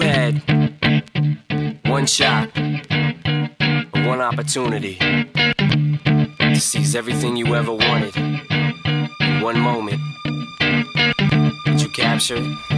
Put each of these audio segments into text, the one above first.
had one shot, one opportunity to seize everything you ever wanted in one moment. Did you capture it?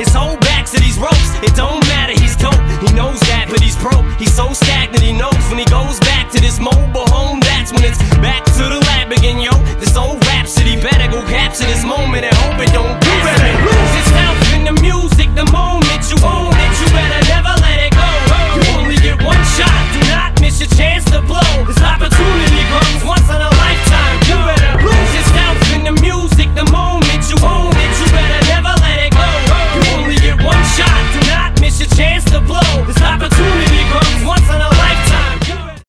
his whole back to these ropes. It don't matter. He's dope. He knows that, but he's broke. He's so stagnant. He knows when he goes back to this mobile home. That's when it's back to the lab again, yo. This old rhapsody better go capture this moment and hope it don't.